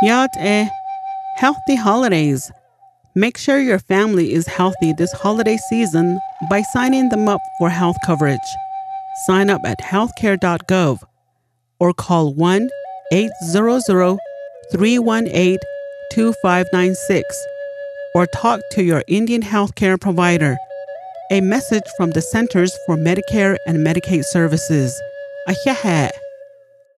Yat eh. Healthy holidays. Make sure your family is healthy this holiday season by signing them up for health coverage. Sign up at healthcare.gov or call 1 800 318 2596 or talk to your Indian healthcare provider. A message from the Centers for Medicare and Medicaid Services. Ahéhee'.